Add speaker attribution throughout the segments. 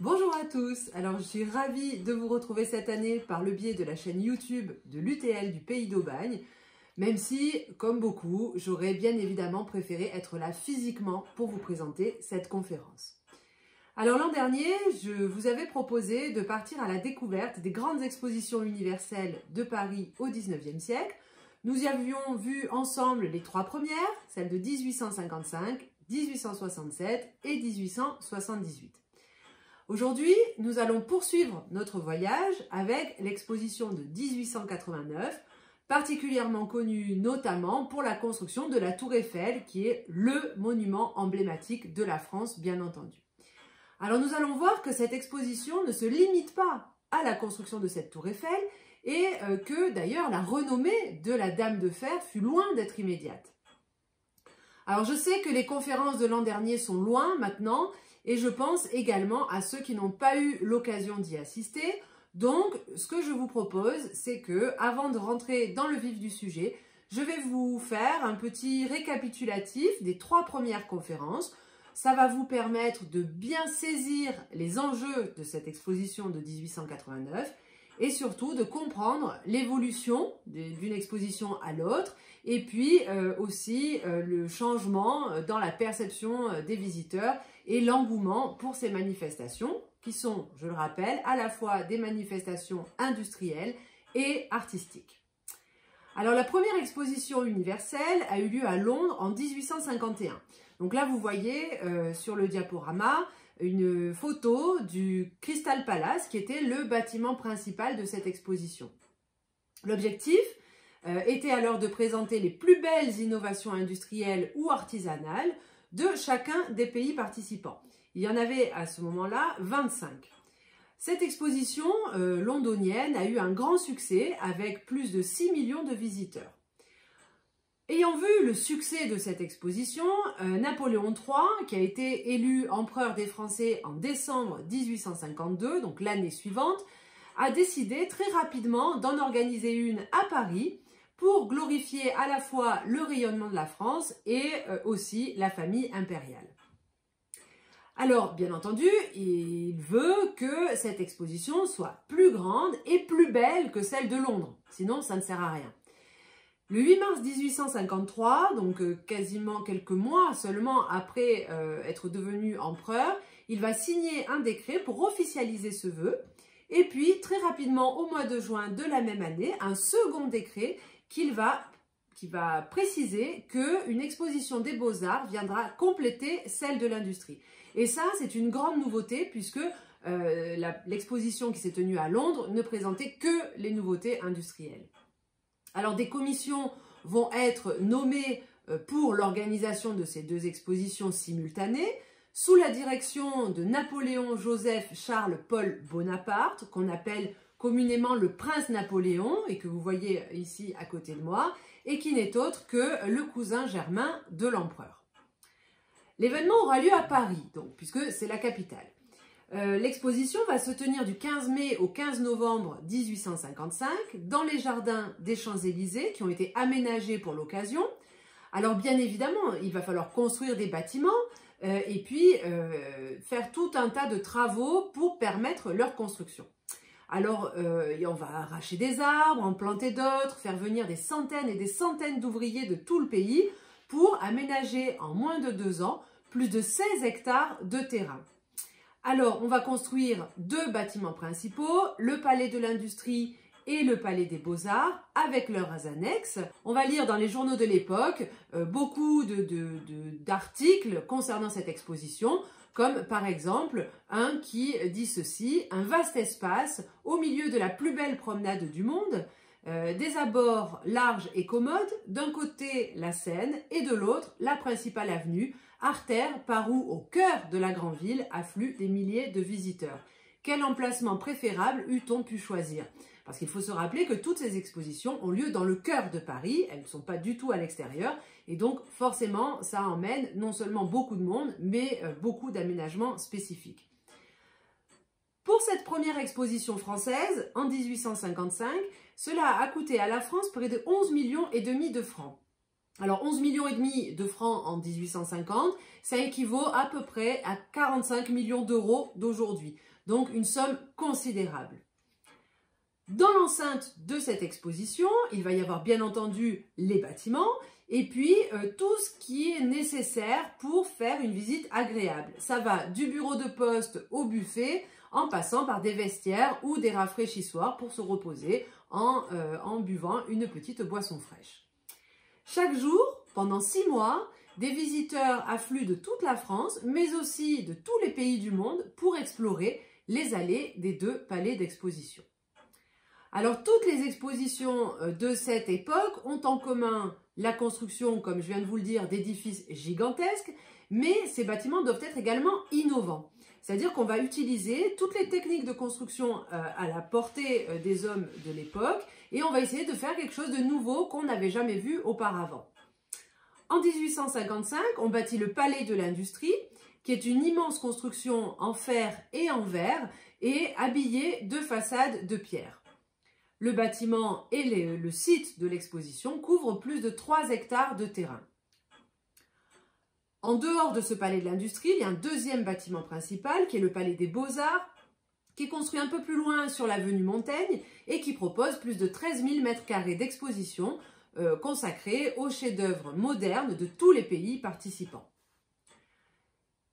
Speaker 1: Bonjour à tous, alors je suis ravie de vous retrouver cette année par le biais de la chaîne YouTube de l'UTL du Pays d'Aubagne, même si, comme beaucoup, j'aurais bien évidemment préféré être là physiquement pour vous présenter cette conférence. Alors l'an dernier, je vous avais proposé de partir à la découverte des grandes expositions universelles de Paris au XIXe siècle. Nous y avions vu ensemble les trois premières, celles de 1855, 1867 et 1878. Aujourd'hui, nous allons poursuivre notre voyage avec l'exposition de 1889, particulièrement connue notamment pour la construction de la Tour Eiffel, qui est le monument emblématique de la France, bien entendu. Alors nous allons voir que cette exposition ne se limite pas à la construction de cette Tour Eiffel et euh, que d'ailleurs la renommée de la Dame de Fer fut loin d'être immédiate. Alors je sais que les conférences de l'an dernier sont loin maintenant, et je pense également à ceux qui n'ont pas eu l'occasion d'y assister. Donc, ce que je vous propose, c'est que, avant de rentrer dans le vif du sujet, je vais vous faire un petit récapitulatif des trois premières conférences. Ça va vous permettre de bien saisir les enjeux de cette exposition de 1889 et surtout de comprendre l'évolution d'une exposition à l'autre et puis euh, aussi euh, le changement euh, dans la perception des visiteurs et l'engouement pour ces manifestations qui sont, je le rappelle, à la fois des manifestations industrielles et artistiques. Alors la première exposition universelle a eu lieu à Londres en 1851. Donc là vous voyez sur le diaporama une photo du Crystal Palace qui était le bâtiment principal de cette exposition. L'objectif euh, était alors de présenter les plus belles innovations industrielles ou artisanales de chacun des pays participants. Il y en avait à ce moment-là 25. Cette exposition euh, londonienne a eu un grand succès avec plus de 6 millions de visiteurs. Ayant vu le succès de cette exposition, euh, Napoléon III, qui a été élu empereur des Français en décembre 1852, donc l'année suivante, a décidé très rapidement d'en organiser une à Paris pour glorifier à la fois le rayonnement de la France et euh, aussi la famille impériale. Alors, bien entendu, il veut que cette exposition soit plus grande et plus belle que celle de Londres, sinon ça ne sert à rien. Le 8 mars 1853, donc euh, quasiment quelques mois seulement après euh, être devenu empereur, il va signer un décret pour officialiser ce vœu. Et puis, très rapidement, au mois de juin de la même année, un second décret va, qui va préciser qu'une exposition des beaux-arts viendra compléter celle de l'industrie. Et ça, c'est une grande nouveauté puisque euh, l'exposition qui s'est tenue à Londres ne présentait que les nouveautés industrielles. Alors des commissions vont être nommées euh, pour l'organisation de ces deux expositions simultanées sous la direction de Napoléon Joseph Charles Paul Bonaparte, qu'on appelle communément le prince Napoléon, et que vous voyez ici à côté de moi, et qui n'est autre que le cousin germain de l'empereur. L'événement aura lieu à Paris, puisque c'est la capitale. Euh, l'exposition va se tenir du 15 mai au 15 novembre 1855 dans les jardins des Champs-Élysées qui ont été aménagés pour l'occasion. Alors bien évidemment, il va falloir construire des bâtiments euh, et puis euh, faire tout un tas de travaux pour permettre leur construction. Alors, on va arracher des arbres, en planter d'autres, faire venir des centaines et des centaines d'ouvriers de tout le pays pour aménager en moins de deux ans plus de 16 hectares de terrain. Alors, on va construire deux bâtiments principaux, le palais de l'industrie et le palais des beaux-arts avec leurs annexes. On va lire dans les journaux de l'époque euh, beaucoup d'articles concernant cette exposition, comme par exemple un qui dit ceci, un vaste espace au milieu de la plus belle promenade du monde, euh, des abords larges et commodes, d'un côté la Seine et de l'autre la principale avenue artère par où, au cœur de la grande ville, affluent des milliers de visiteurs. Quel emplacement préférable eût-on pu choisir? Parce qu'il faut se rappeler que toutes ces expositions ont lieu dans le cœur de Paris, elles ne sont pas du tout à l'extérieur, et donc forcément ça emmène non seulement beaucoup de monde, mais euh, beaucoup d'aménagements spécifiques. Pour cette première exposition française, en 1855, cela a coûté à la France près de 11 millions et demi de francs. Alors 11 millions et demi de francs en 1850, ça équivaut à peu près à 45 millions d'euros d'aujourd'hui. donc une somme considérable. Dans l'enceinte de cette exposition, il va y avoir bien entendu les bâtiments et puis euh, tout ce qui est nécessaire pour faire une visite agréable. Ça va du bureau de poste au buffet en passant par des vestiaires ou des rafraîchissoirs pour se reposer en, euh, en buvant une petite boisson fraîche. Chaque jour, pendant six mois, des visiteurs affluent de toute la France, mais aussi de tous les pays du monde pour explorer les allées des deux palais d'exposition. Alors toutes les expositions euh, de cette époque ont en commun la construction, comme je viens de vous le dire, d'édifices gigantesques, mais ces bâtiments doivent être également innovants. C'est-à-dire qu'on va utiliser toutes les techniques de construction euh, à la portée euh, des hommes de l'époque et on va essayer de faire quelque chose de nouveau qu'on n'avait jamais vu auparavant. En 1855, on bâtit le Palais de l'Industrie, qui est une immense construction en fer et en verre et habillée de façades de pierre. Le bâtiment et le site de l'exposition couvrent plus de 3 hectares de terrain. En dehors de ce palais de l'industrie, il y a un deuxième bâtiment principal qui est le palais des beaux-arts, qui est construit un peu plus loin sur l'avenue Montaigne et qui propose plus de 13 000 m2 d'exposition euh, consacrés aux chefs-d'œuvre modernes de tous les pays participants.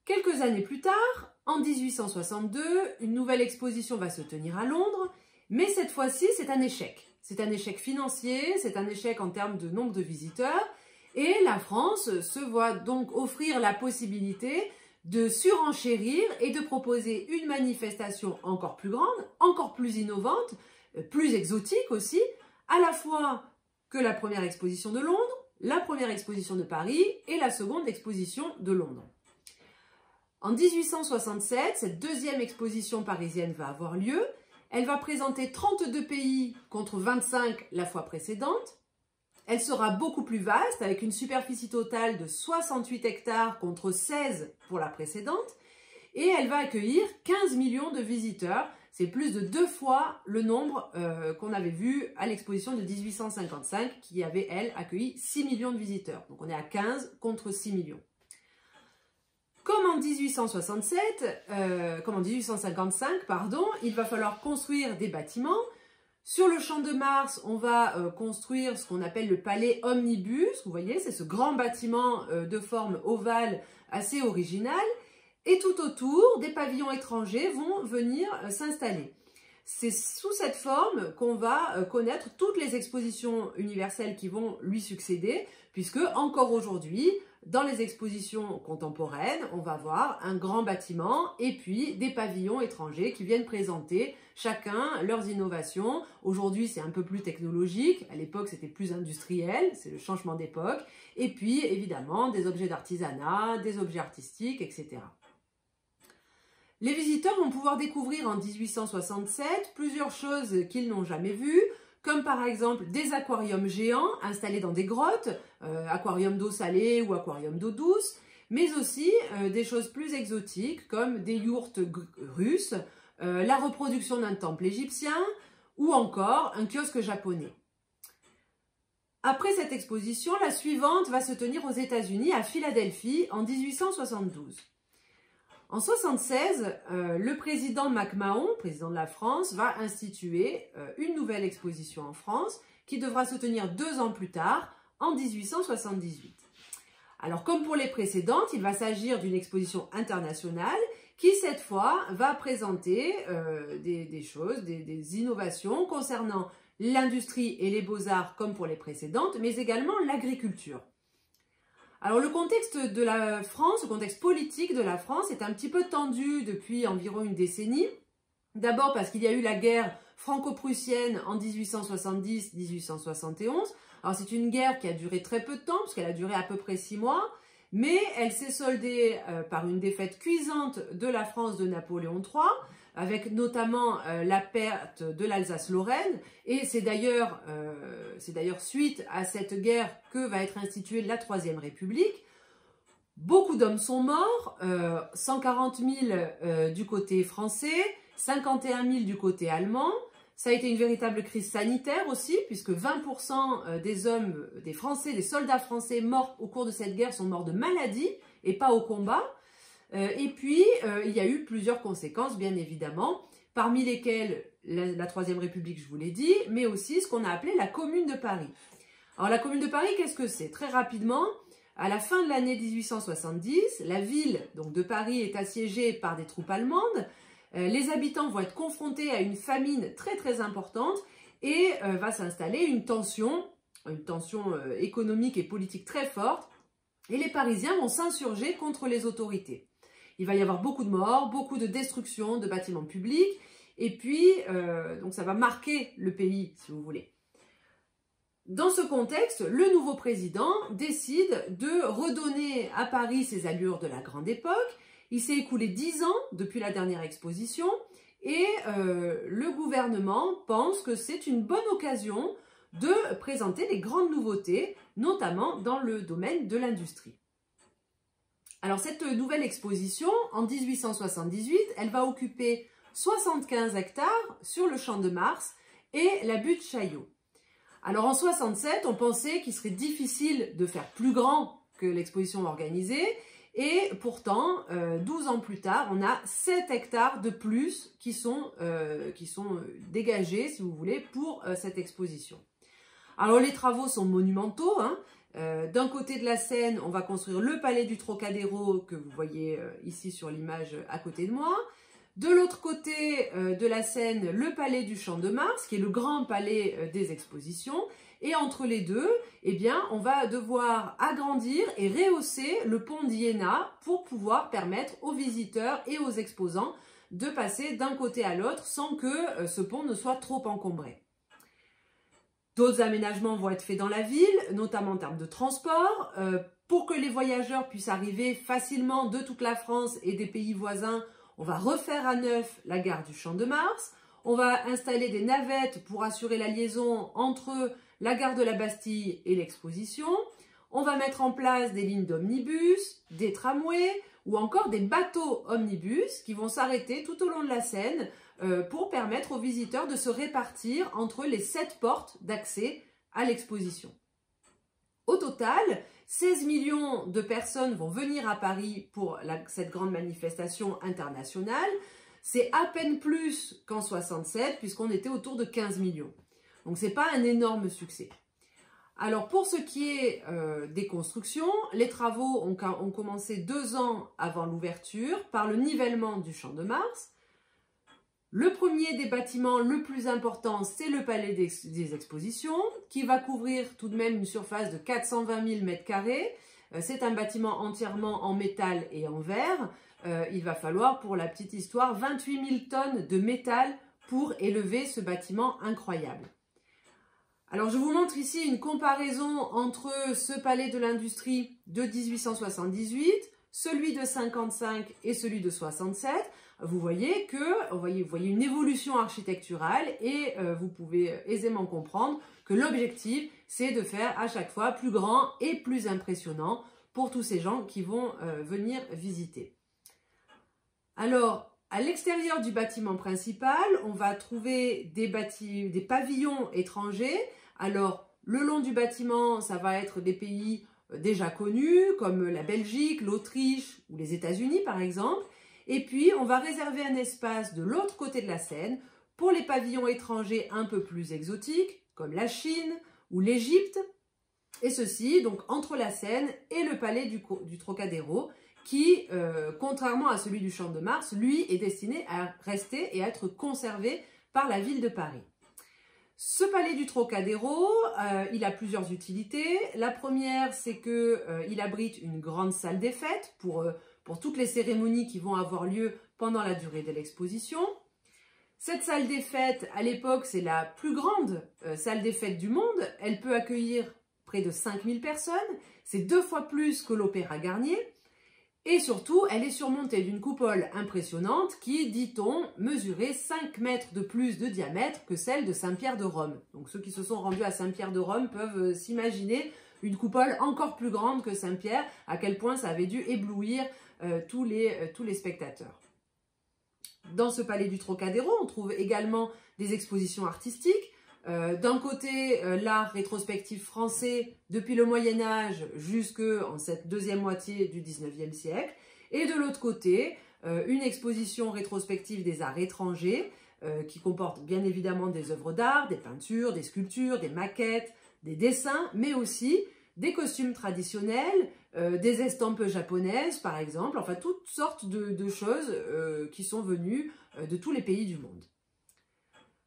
Speaker 1: Quelques années plus tard, en 1862, une nouvelle exposition va se tenir à Londres mais cette fois-ci, c'est un échec. C'est un échec financier, c'est un échec en termes de nombre de visiteurs. Et la France se voit donc offrir la possibilité de surenchérir et de proposer une manifestation encore plus grande, encore plus innovante, euh, plus exotique aussi, à la fois que la première exposition de Londres, la première exposition de Paris et la seconde exposition de Londres. En 1867, cette deuxième exposition parisienne va avoir lieu elle va présenter 32 pays contre 25 la fois précédente. Elle sera beaucoup plus vaste avec une superficie totale de 68 hectares contre 16 pour la précédente. Et elle va accueillir 15 millions de visiteurs. C'est plus de deux fois le nombre euh, qu'on avait vu à l'exposition de 1855 qui avait, elle, accueilli 6 millions de visiteurs. Donc on est à 15 contre 6 millions. Comme en 1867, euh, comme en 1855, pardon, il va falloir construire des bâtiments. Sur le champ de Mars, on va euh, construire ce qu'on appelle le palais omnibus. Vous voyez, c'est ce grand bâtiment euh, de forme ovale assez original. Et tout autour, des pavillons étrangers vont venir s'installer. C'est sous cette forme qu'on va connaître toutes les expositions universelles qui vont lui succéder, puisque encore aujourd'hui, dans les expositions contemporaines, on va voir un grand bâtiment et puis des pavillons étrangers qui viennent présenter chacun leurs innovations. Aujourd'hui, c'est un peu plus technologique. À l'époque, c'était plus industriel. C'est le changement d'époque. Et puis, évidemment, des objets d'artisanat, des objets artistiques, etc. Les visiteurs vont pouvoir découvrir en 1867 plusieurs choses qu'ils n'ont jamais vues comme par exemple des aquariums géants installés dans des grottes, euh, aquarium d'eau salée ou aquarium d'eau douce, mais aussi euh, des choses plus exotiques comme des yourtes russes, euh, la reproduction d'un temple égyptien ou encore un kiosque japonais. Après cette exposition, la suivante va se tenir aux États-Unis, à Philadelphie, en 1872. En 76, euh, le président MacMahon, président de la France, va instituer euh, une nouvelle exposition en France qui devra se tenir deux ans plus tard, en 1878. Alors comme pour les précédentes, il va s'agir d'une exposition internationale qui cette fois va présenter euh, des, choses, des innovations concernant l'industrie et les beaux-arts comme pour les précédentes, mais également l'agriculture. Alors le contexte de la France, le contexte politique de la France est un petit peu tendu depuis environ une décennie. D'abord parce qu'il y a eu la guerre franco-prussienne en 1870-1871. Alors c'est une guerre qui a duré très peu de temps, puisqu'elle a duré à peu près six mois, mais elle s'est soldée euh, par une défaite cuisante de la France de Napoléon III, avec notamment euh, la perte de l'Alsace-Lorraine. Et c'est d'ailleurs euh, suite à cette guerre que va être instituée la Troisième République. Beaucoup d'hommes sont morts, 140 000 du côté français, 51 000 du côté allemand. Ça a été une véritable crise sanitaire aussi, puisque 20% des hommes, des Français, des soldats français morts au cours de cette guerre sont morts de maladie et pas au combat. Et puis, il y a eu plusieurs conséquences, bien évidemment, parmi lesquelles la, Troisième République, je vous l'ai dit, mais aussi ce qu'on a appelé la Commune de Paris. Alors la Commune de Paris, qu'est-ce que c'est? Très rapidement, à la fin de l'année 1870, la ville donc, de Paris est assiégée par des troupes allemandes. les habitants vont être confrontés à une famine très très importante et va s'installer une tension une tension euh, économique et politique très forte, et les Parisiens vont s'insurger contre les autorités. Il va y avoir beaucoup de morts, beaucoup de destruction de bâtiments publics, et puis, euh, donc ça va marquer le pays, si vous voulez. Dans ce contexte, le nouveau président décide de redonner à Paris ses allures de la grande époque. Il s'est écoulé dix ans depuis la dernière exposition et euh, le gouvernement pense que c'est une bonne occasion de présenter les grandes nouveautés, notamment dans le domaine de l'industrie. Alors cette nouvelle exposition, en 1878, elle va occuper 75 hectares sur le champ de Mars et la butte Chaillot. Alors en 67, on pensait qu'il serait difficile de faire plus grand que l'exposition organisée, et pourtant, 12 euh, ans plus tard, on a 7 hectares de plus qui sont, euh, euh, dégagés, si vous voulez, pour cette exposition. Alors les travaux sont monumentaux. Hein. Euh, d'un côté de la Seine, on va construire le palais du Trocadéro que vous voyez euh, ici sur l'image à côté de moi. De l'autre côté euh, de la Seine, le palais du Champ de Mars, qui est le grand palais des expositions. Et entre les deux, eh bien, on va devoir agrandir et rehausser le pont d'Iéna pour pouvoir permettre aux visiteurs et aux exposants de passer d'un côté à l'autre sans que ce pont ne soit trop encombré. D'autres aménagements vont être faits dans la ville, notamment en termes de transport. Euh, pour que les voyageurs puissent arriver facilement de toute la France et des pays voisins, on va refaire à neuf la gare du Champ de Mars. On va installer des navettes pour assurer la liaison entre la gare de la Bastille et l'exposition. On va mettre en place des lignes d'omnibus, des tramways ou encore des bateaux omnibus qui vont s'arrêter tout au long de la Seine euh, pour permettre aux visiteurs de se répartir entre les sept portes d'accès à l'exposition. Au total, 16 millions de personnes vont venir à Paris pour cette grande manifestation internationale. C'est à peine plus qu'en 67 puisqu'on était autour de 15 millions. Donc ce n'est pas un énorme succès. Alors pour ce qui est euh, des constructions, les travaux ont, ont, commencé deux ans avant l'ouverture par le nivellement du Champ de Mars. Le premier des bâtiments le plus important, c'est le palais des, expositions, qui va couvrir tout de même une surface de 420 000 m2. C'est un bâtiment entièrement en métal et en verre. Euh, il va falloir, pour la petite histoire, 28 000 tonnes de métal pour élever ce bâtiment incroyable. Alors je vous montre ici une comparaison entre ce palais de l'industrie de 1878, celui de 55 et celui de 67 vous voyez que vous voyez, une évolution architecturale et euh, vous pouvez aisément comprendre que l'objectif, c'est de faire à chaque fois plus grand et plus impressionnant pour tous ces gens qui vont euh, venir visiter. Alors, à l'extérieur du bâtiment principal, on va trouver des, pavillons étrangers. Alors, le long du bâtiment, ça va être des pays euh, déjà connus, comme la Belgique, l'Autriche ou les États-Unis, par exemple. Et puis, on va réserver un espace de l'autre côté de la Seine pour les pavillons étrangers un peu plus exotiques, comme la Chine ou l'Égypte. Et ceci, donc, entre la Seine et le palais du, Trocadéro, qui, euh, contrairement à celui du Champ de Mars, lui est destiné à rester et à être conservé par la ville de Paris. Ce palais du Trocadéro, euh, il a plusieurs utilités. La première, c'est qu'il euh, abrite une grande salle des fêtes pour pour toutes les cérémonies qui vont avoir lieu pendant la durée de l'exposition. Cette salle des fêtes, à l'époque, c'est la plus grande euh, salle des fêtes du monde. Elle peut accueillir près de 5000 personnes. C'est deux fois plus que l'Opéra Garnier. Et surtout, elle est surmontée d'une coupole impressionnante qui, dit-on, mesurait 5 mètres de plus de diamètre que celle de Saint-Pierre de Rome. Donc ceux qui se sont rendus à Saint-Pierre de Rome peuvent euh, s'imaginer une coupole encore plus grande que Saint-Pierre, à quel point ça avait dû éblouir tous, les, euh, tous les spectateurs. Dans ce palais du Trocadéro, on trouve également des expositions artistiques. Euh, d'un côté, l'art rétrospectif français depuis le Moyen Âge jusqu'en cette deuxième moitié du 19e siècle. Et de l'autre côté, une exposition rétrospective des arts étrangers qui comporte bien évidemment des œuvres d'art, des peintures, des sculptures, des maquettes, des dessins, mais aussi des costumes traditionnels, euh, des estampes japonaises par exemple, enfin toutes sortes de, choses euh, qui sont venues euh, de tous les pays du monde.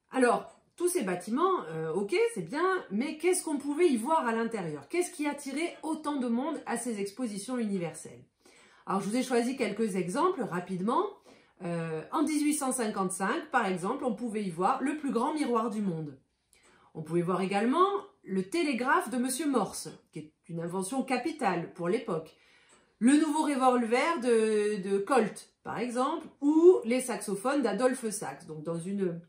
Speaker 1: Alors, tous ces bâtiments, ok, c'est bien, mais qu'est-ce qu'on pouvait y voir à l'intérieur? Qu'est-ce qui attirait autant de monde à ces expositions universelles? Alors, je vous ai choisi quelques exemples rapidement. en 1855, par exemple, on pouvait y voir le plus grand miroir du monde. On pouvait voir également le télégraphe de M. Morse, qui est une invention capitale pour l'époque. Le nouveau revolver de, Colt, par exemple, ou les saxophones d'Adolphe Sax, donc dans une,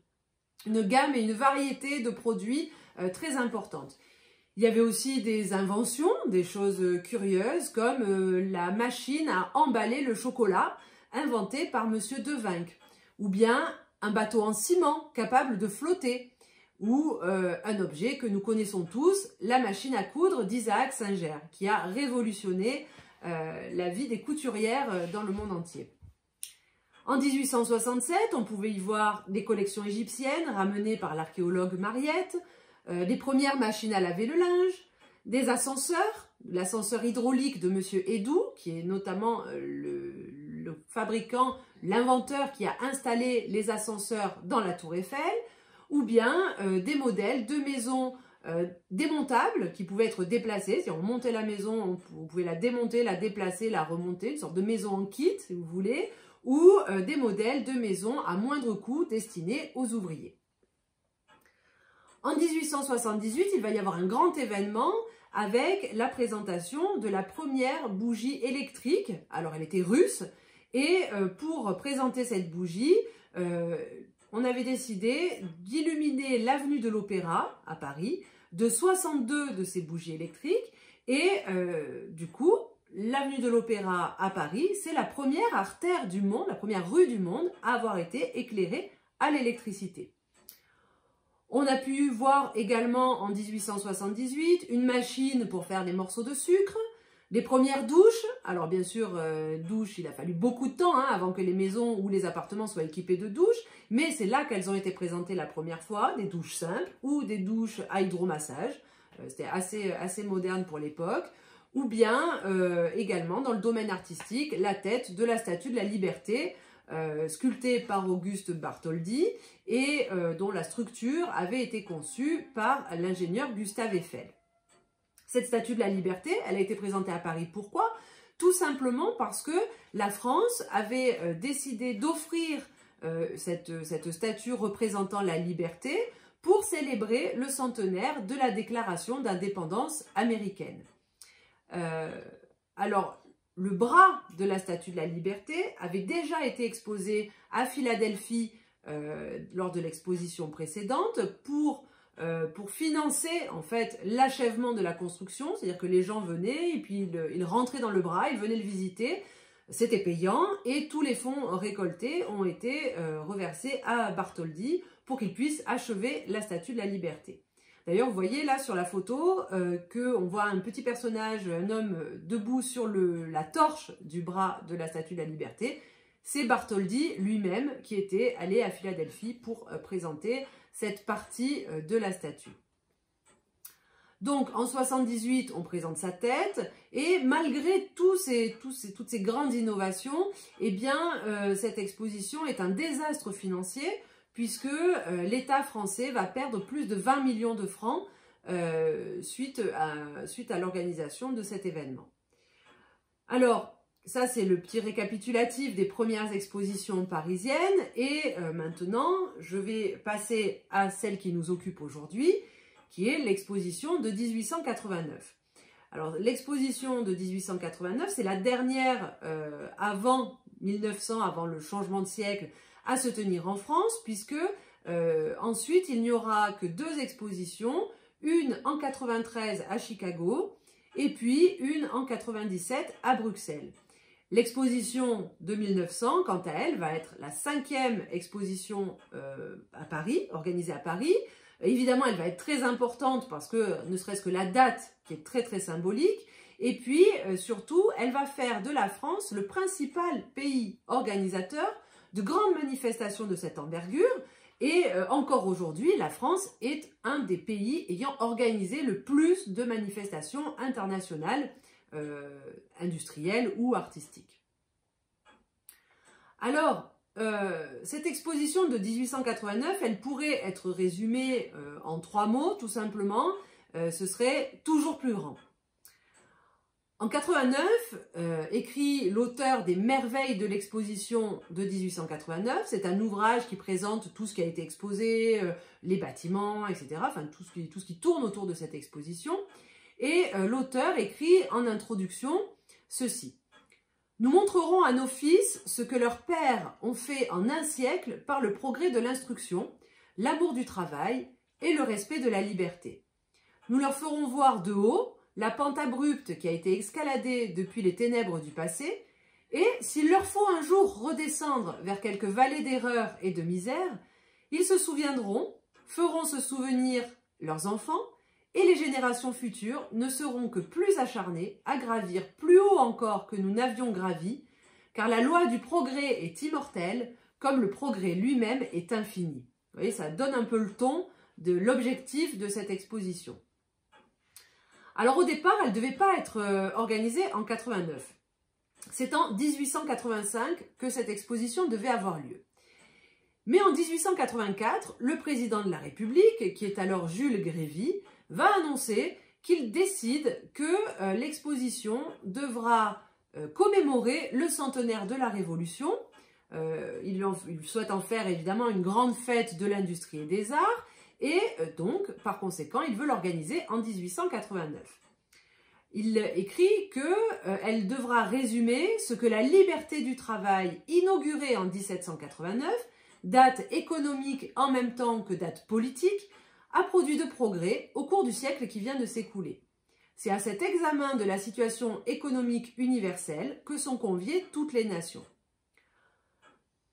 Speaker 1: gamme et une variété de produits euh, très importantes. Il y avait aussi des inventions, des choses curieuses, comme euh, la machine à emballer le chocolat, inventée par M. Devinck, ou bien un bateau en ciment capable de flotter, ou euh, un objet que nous connaissons tous, la machine à coudre d'Isaac Singer, qui a révolutionné euh, la vie des couturières euh, dans le monde entier. En 1867, on pouvait y voir des collections égyptiennes ramenées par l'archéologue Mariette, les premières machines à laver le linge, des ascenseurs, l'ascenseur hydraulique de M. Edou, qui est notamment le fabricant, l'inventeur qui a installé les ascenseurs dans la tour Eiffel, ou bien euh, des modèles de maisons euh, démontables qui pouvaient être déplacées. Si on montait la maison, on, pouvait la démonter, la déplacer, la remonter, une sorte de maison en kit, si vous voulez, ou euh, des modèles de maisons à moindre coût destinés aux ouvriers. En 1878, il va y avoir un grand événement avec la présentation de la première bougie électrique. Alors, elle était russe, et pour présenter cette bougie, on avait décidé d'illuminer l'avenue de l'Opéra à Paris de 62 de ces bougies électriques et euh, du coup, l'avenue de l'Opéra à Paris, c'est la première artère du monde, la première rue du monde à avoir été éclairée à l'électricité. On a pu voir également en 1878 une machine pour faire des morceaux de sucre, les premières douches, alors bien sûr, euh, douche, il a fallu beaucoup de temps hein, avant que les maisons ou les appartements soient équipés de douches, mais c'est là qu'elles ont été présentées la première fois, des douches simples ou des douches à hydromassage. Euh, c'était assez, assez moderne pour l'époque. Ou bien euh, également dans le domaine artistique, la tête de la statue de la liberté, sculptée par Auguste Bartholdi et dont la structure avait été conçue par l'ingénieur Gustave Eiffel. Cette statue de la liberté, elle a été présentée à Paris. Pourquoi? Tout simplement parce que la France avait euh, décidé d'offrir euh, cette, cette statue représentant la liberté pour célébrer le centenaire de la déclaration d'indépendance américaine. Euh, alors, le bras de la Statue de la Liberté avait déjà été exposé à Philadelphie lors de l'exposition précédente pour euh, pour financer en fait l'achèvement de la construction, c'est-à-dire que les gens venaient et puis ils, rentraient dans le bras, ils venaient le visiter, c'était payant et tous les fonds récoltés ont été euh, reversés à Bartholdi pour qu'il puisse achever la Statue de la Liberté. D'ailleurs, vous voyez là sur la photo euh, qu'on voit un petit personnage, un homme debout sur la torche du bras de la Statue de la Liberté. C'est Bartholdi lui-même qui était allé à Philadelphie pour présenter cette partie euh, de la statue. Donc en 78, on présente sa tête et malgré tous ces, toutes ces grandes innovations, eh euh, cette exposition est un désastre financier puisque euh, l'État français va perdre plus de 20 millions de francs suite à, suite à l'organisation de cet événement. Alors, ça, c'est le petit récapitulatif des premières expositions parisiennes. Et euh, maintenant, je vais passer à celle qui nous occupe aujourd'hui, qui est l'exposition de 1889. Alors, l'exposition de 1889, c'est la dernière euh, avant 1900, avant le changement de siècle, à se tenir en France, puisque euh, ensuite, il n'y aura que deux expositions, une en 93 à Chicago, et puis une en 97 à Bruxelles. L'exposition de 1900, quant à elle, va être la cinquième exposition euh, à Paris, organisée à Paris. Évidemment, elle va être très importante parce que, ne serait-ce que la date qui est très très symbolique, Et puis, euh, surtout, elle va faire de la France le principal pays organisateur de grandes manifestations de cette envergure. Et euh, encore aujourd'hui, la France est un des pays ayant organisé le plus de manifestations internationales, euh, industrielles ou artistiques. Alors, cette exposition de 1889, elle pourrait être résumée en trois mots, tout simplement. ce serait toujours plus grand. En 89, euh, écrit l'auteur des merveilles de l'exposition de 1889. C'est un ouvrage qui présente tout ce qui a été exposé, euh, les bâtiments, etc. Enfin, tout ce, qui, tourne autour de cette exposition. Et euh, l'auteur écrit en introduction ceci. Nous montrerons à nos fils ce que leurs pères ont fait en un siècle par le progrès de l'instruction, l'amour du travail et le respect de la liberté. Nous leur ferons voir de haut la pente abrupte qui a été escaladée depuis les ténèbres du passé, et s'il leur faut un jour redescendre vers quelques vallées d'erreur et de misère, ils se souviendront, feront se souvenir leurs enfants, et les générations futures ne seront que plus acharnées à gravir plus haut encore que nous n'avions gravi, car la loi du progrès est immortelle, comme le progrès lui-même est infini. Vous voyez, ça donne un peu le ton de l'objectif de cette exposition. Alors au départ, elle ne devait pas être euh, organisée en 89. C'est en 1885 que cette exposition devait avoir lieu. Mais en 1884, le président de la République, qui est alors Jules Grévy, va annoncer qu'il décide que euh, l'exposition devra euh, commémorer le centenaire de la Révolution. il, il, souhaite en faire évidemment une grande fête de l'industrie et des arts, et euh, donc, par conséquent, il veut l'organiser en 1889. Il écrit qu'elle euh, devra résumer ce que la liberté du travail, inaugurée en 1789, date économique en même temps que date politique, a produit de progrès au cours du siècle qui vient de s'écouler. C'est à cet examen de la situation économique universelle que sont conviées toutes les nations.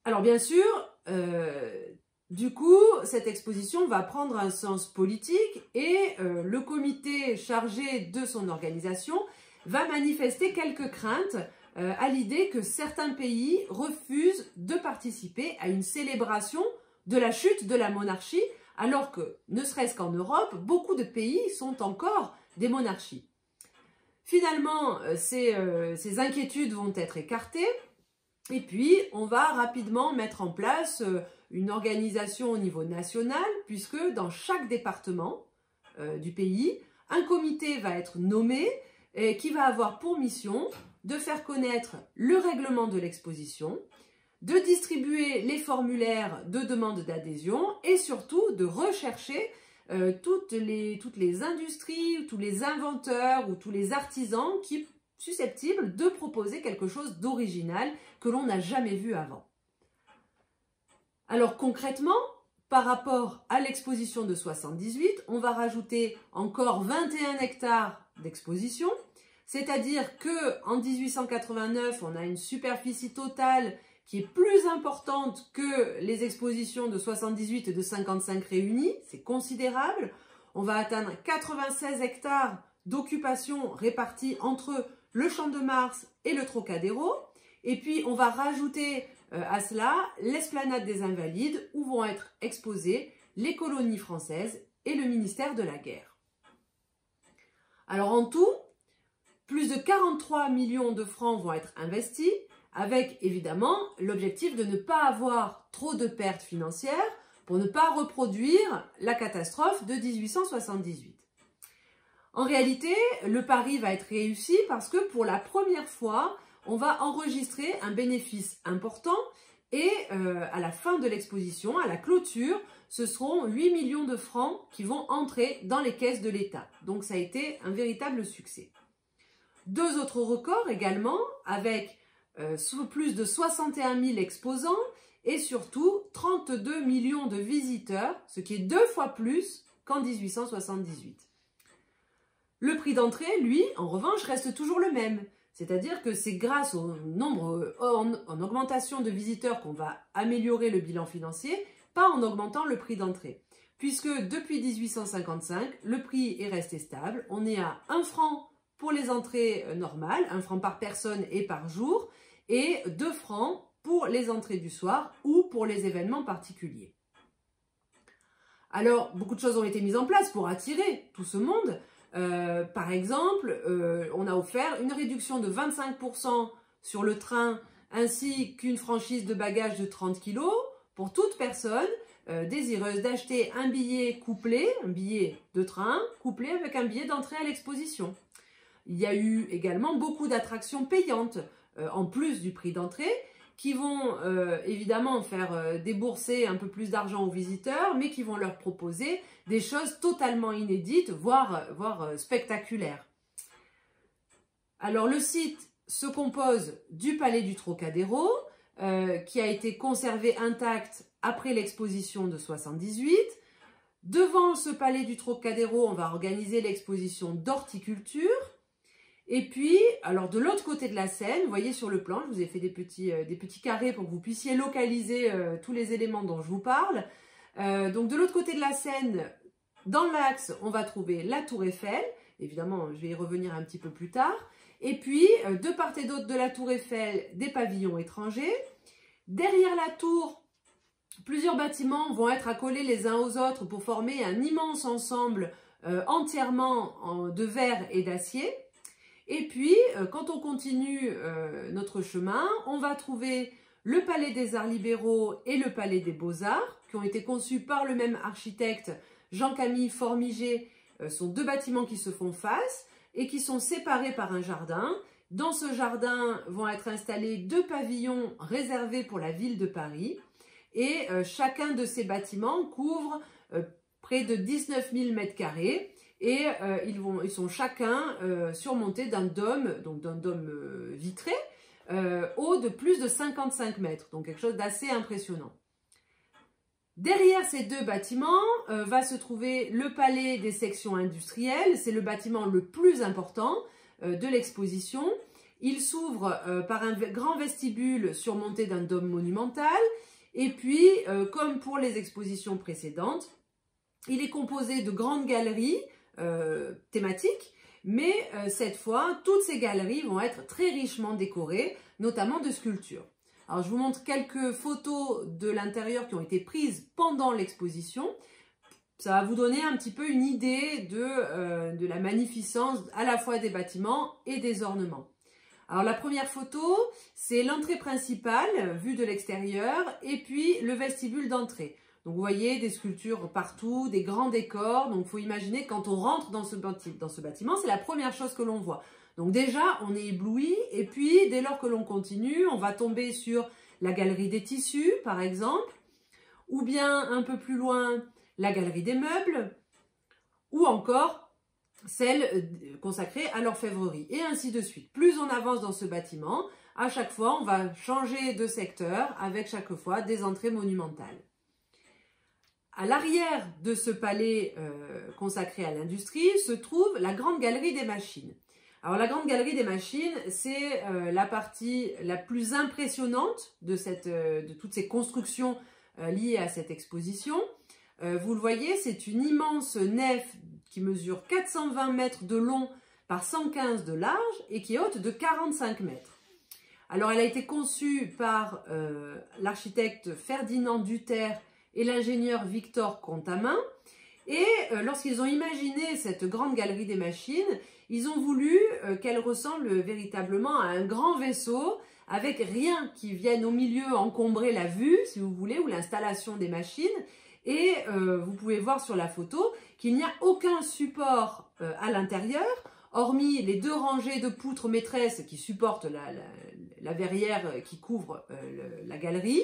Speaker 1: Alors bien sûr, euh, du coup, cette exposition va prendre un sens politique et euh, le comité chargé de son organisation va manifester quelques craintes euh, à l'idée que certains pays refusent de participer à une célébration de la chute de la monarchie, alors que, ne serait-ce qu'en Europe, beaucoup de pays sont encore des monarchies. Finalement, euh, ces inquiétudes vont être écartées et puis, on va rapidement mettre en place euh, une organisation au niveau national, puisque dans chaque département euh, du pays, un comité va être nommé qui va avoir pour mission de faire connaître le règlement de l'exposition, de distribuer les formulaires de demande d'adhésion et surtout de rechercher euh, toutes, les, industries, tous les inventeurs ou tous les artisans qui susceptible de proposer quelque chose d'original que l'on n'a jamais vu avant. Alors concrètement, par rapport à l'exposition de 78, on va rajouter encore 21 hectares d'exposition, c'est-à-dire que en 1889, on a une superficie totale qui est plus importante que les expositions de 78 et de 55 réunies, c'est considérable. On va atteindre 96 hectares d'occupation répartis entre le Champ de Mars et le Trocadéro. Et puis, on va rajouter euh, à cela l'esplanade des Invalides où vont être exposées les colonies françaises et le ministère de la Guerre. Alors en tout, plus de 43 millions de francs vont être investis avec évidemment l'objectif de ne pas avoir trop de pertes financières pour ne pas reproduire la catastrophe de 1878. En réalité, le pari va être réussi parce que pour la première fois, on va enregistrer un bénéfice important et euh, à la fin de l'exposition, à la clôture, ce seront 8 millions de francs qui vont entrer dans les caisses de l'État. Donc ça a été un véritable succès. Deux autres records également, avec euh, plus de 61 000 exposants et surtout 32 millions de visiteurs, ce qui est deux fois plus qu'en 1878. Le prix d'entrée, lui, en revanche, reste toujours le même. C'est-à-dire que c'est grâce au nombre, en, augmentation de visiteurs qu'on va améliorer le bilan financier, pas en augmentant le prix d'entrée. Puisque depuis 1855, le prix est resté stable. On est à 1 franc pour les entrées normales, 1 franc par personne et par jour, et 2 francs pour les entrées du soir ou pour les événements particuliers. Alors, beaucoup de choses ont été mises en place pour attirer tout ce monde. Euh, par exemple, euh, on a offert une réduction de 25% sur le train ainsi qu'une franchise de bagages de 30 kg pour toute personne euh, désireuse d'acheter un billet couplé, un billet de train couplé avec un billet d'entrée à l'exposition. Il y a eu également beaucoup d'attractions payantes en plus du prix d'entrée qui vont euh, évidemment faire euh, débourser un peu plus d'argent aux visiteurs, mais qui vont leur proposer des choses totalement inédites, voire, euh, spectaculaires. Alors le site se compose du palais du Trocadéro, qui a été conservé intact après l'exposition de 78. Devant ce palais du Trocadéro, on va organiser l'exposition d'horticulture. Et puis, alors de l'autre côté de la scène, vous voyez sur le plan, je vous ai fait des petits, euh, des petits carrés pour que vous puissiez localiser euh, tous les éléments dont je vous parle. Euh, donc de l'autre côté de la scène, dans l'axe, on va trouver la tour Eiffel. Évidemment, je vais y revenir un petit peu plus tard. Et puis, de part et d'autre de la tour Eiffel, des pavillons étrangers. Derrière la tour, plusieurs bâtiments vont être accolés les uns aux autres pour former un immense ensemble entièrement de verre et d'acier. Et puis, euh, quand on continue euh, notre chemin, on va trouver le Palais des Arts Libéraux et le Palais des Beaux-Arts, qui ont été conçus par le même architecte, Jean-Camille Formigé. Euh, sont deux bâtiments qui se font face et qui sont séparés par un jardin. Dans ce jardin vont être installés deux pavillons réservés pour la ville de Paris. Et chacun de ces bâtiments couvre près de 19 000 mètres carrés et euh, ils, sont chacun euh, surmontés d'un dôme, donc d'un dôme euh, vitré, haut de plus de 55 mètres, donc quelque chose d'assez impressionnant. Derrière ces deux bâtiments va se trouver le palais des sections industrielles, c'est le bâtiment le plus important de l'exposition. Il s'ouvre par un grand vestibule surmonté d'un dôme monumental, et puis, comme pour les expositions précédentes, il est composé de grandes galeries euh, thématique, mais euh, cette fois, toutes ces galeries vont être très richement décorées, notamment de sculptures. Alors, je vous montre quelques photos de l'intérieur qui ont été prises pendant l'exposition. Ça va vous donner un petit peu une idée de, euh, de la magnificence à la fois des bâtiments et des ornements. Alors la première photo, c'est l'entrée principale vue de l'extérieur et puis le vestibule d'entrée. Donc vous voyez des sculptures partout, des grands décors. Donc il faut imaginer quand on rentre dans ce, dans ce bâtiment, c'est la première chose que l'on voit. Donc déjà, on est ébloui. Et puis, dès lors que l'on continue, on va tomber sur la galerie des tissus, par exemple. Ou bien, un peu plus loin, la galerie des meubles. Ou encore, celle euh, consacrée à l'orfèvrerie. Et ainsi de suite. Plus on avance dans ce bâtiment, à chaque fois, on va changer de secteur avec chaque fois des entrées monumentales. À l'arrière de ce palais euh, consacré à l'industrie se trouve la Grande Galerie des Machines. Alors la Grande Galerie des Machines, c'est euh, la partie la plus impressionnante de, euh, de toutes ces constructions liées à cette exposition. vous le voyez, c'est une immense nef qui mesure 420 mètres de long par 115 de large et qui est haute de 45 mètres. Alors elle a été conçue par l'architecte Ferdinand Duterre et l'ingénieur Victor Contamin. Et euh, lorsqu'ils ont imaginé cette grande galerie des machines, ils ont voulu euh, qu'elle ressemble véritablement à un grand vaisseau avec rien qui vienne au milieu encombrer la vue, si vous voulez, ou l'installation des machines. Et euh, vous pouvez voir sur la photo qu'il n'y a aucun support à l'intérieur, hormis les deux rangées de poutres maîtresses qui supportent la, verrière qui couvre la galerie.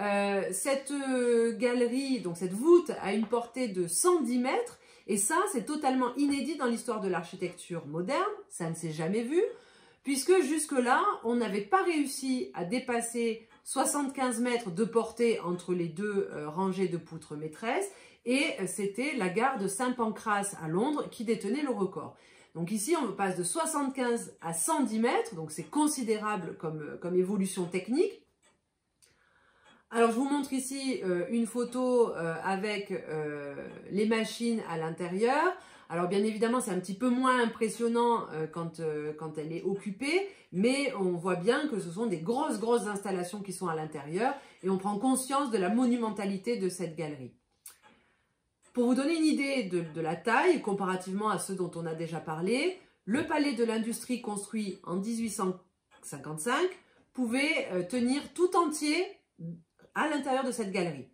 Speaker 1: Euh, cette euh, galerie, donc cette voûte, a une portée de 110 mètres. Et ça, c'est totalement inédit dans l'histoire de l'architecture moderne. Ça ne s'est jamais vu. Puisque jusque-là, on n'avait pas réussi à dépasser 75 mètres de portée entre les deux euh, rangées de poutres maîtresses. Et c'était la gare de Saint-Pancras à Londres qui détenait le record. Donc ici, on passe de 75 à 110 mètres, donc c'est considérable comme évolution technique. Alors, je vous montre ici euh, une photo euh, avec euh, les machines à l'intérieur. Alors bien évidemment, c'est un petit peu moins impressionnant quand, elle est occupée, mais on voit bien que ce sont des grosses, grosses installations qui sont à l'intérieur et on prend conscience de la monumentalité de cette galerie. Pour vous donner une idée de, la taille, comparativement à ceux dont on a déjà parlé, le palais de l'industrie construit en 1855 pouvait tenir tout entier à l'intérieur de cette galerie.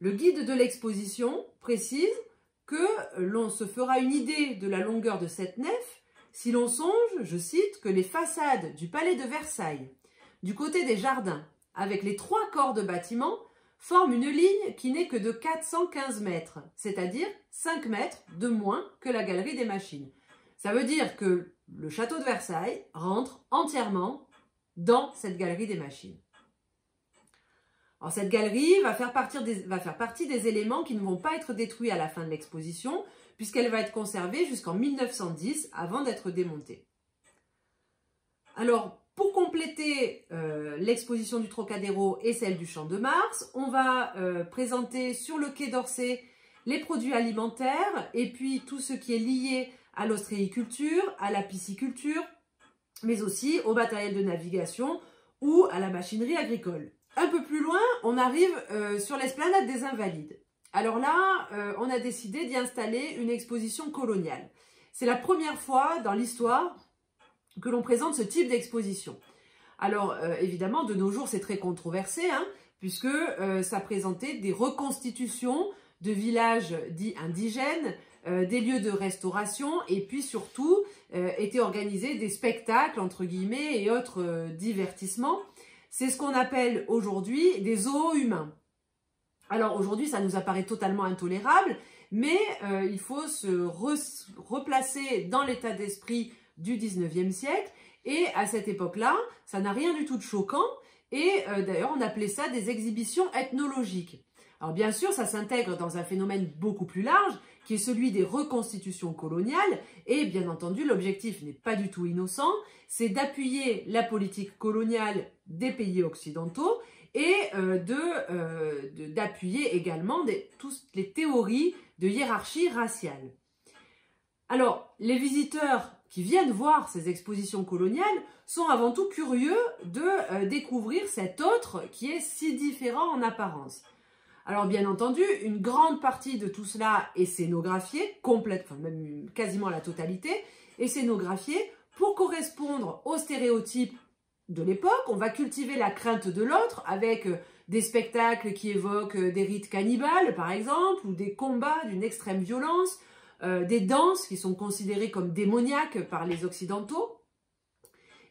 Speaker 1: Le guide de l'exposition précise que l'on se fera une idée de la longueur de cette nef si l'on songe, je cite, que les façades du palais de Versailles, du côté des jardins, avec les trois corps de bâtiment, forment une ligne qui n'est que de 415 mètres, c'est-à-dire 5 mètres de moins que la galerie des machines. Ça veut dire que le château de Versailles rentre entièrement dans cette galerie des machines. Cette galerie va faire, va faire partie des éléments qui ne vont pas être détruits à la fin de l'exposition, puisqu'elle va être conservée jusqu'en 1910 avant d'être démontée. Alors, pour compléter euh, l'exposition du Trocadéro et celle du Champ de Mars, on va euh, présenter sur le quai d'Orsay les produits alimentaires et puis tout ce qui est lié à l'ostréiculture, à la pisciculture, mais aussi au matériel de navigation ou à la machinerie agricole. Un peu plus loin, on arrive euh, sur l'esplanade des Invalides. Alors là, euh, on a décidé d'y installer une exposition coloniale. C'est la première fois dans l'histoire que l'on présente ce type d'exposition. Alors euh, évidemment, de nos jours, c'est très controversé, hein, puisque ça présentait des reconstitutions de villages dits indigènes, des lieux de restauration, et puis surtout étaient organisés des spectacles, entre guillemets, et autres divertissements c'est ce qu'on appelle aujourd'hui des zoos humains. Alors aujourd'hui, ça nous apparaît totalement intolérable, mais euh, il faut se replacer dans l'état d'esprit du 19e siècle. Et à cette époque-là, ça n'a rien du tout de choquant. Et euh, d'ailleurs, on appelait ça des exhibitions ethnologiques. Alors bien sûr, ça s'intègre dans un phénomène beaucoup plus large, qui est celui des reconstitutions coloniales. Et bien entendu, l'objectif n'est pas du tout innocent, c'est d'appuyer la politique coloniale des pays occidentaux et euh, euh, d'appuyer également toutes les théories de hiérarchie raciale. Alors, les visiteurs qui viennent voir ces expositions coloniales sont avant tout curieux de euh, découvrir cet autre qui est si différent en apparence. Alors bien entendu, une grande partie de tout cela est scénographiée, complète, enfin même quasiment la totalité, est scénographiée pour correspondre aux stéréotypes de l'époque. On va cultiver la crainte de l'autre avec euh, des spectacles qui évoquent euh, des rites cannibales par exemple, ou des combats d'une extrême violence, euh, des danses qui sont considérées comme démoniaques par les occidentaux.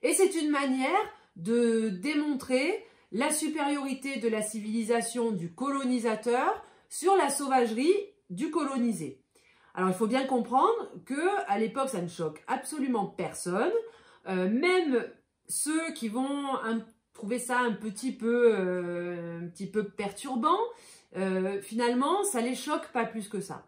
Speaker 1: Et c'est une manière de démontrer la supériorité de la civilisation du colonisateur sur la sauvagerie du colonisé. Alors il faut bien comprendre que à l'époque ça ne choque absolument personne, euh, même ceux qui vont trouver ça un petit peu, euh, perturbant, euh, finalement ça les choque pas plus que ça.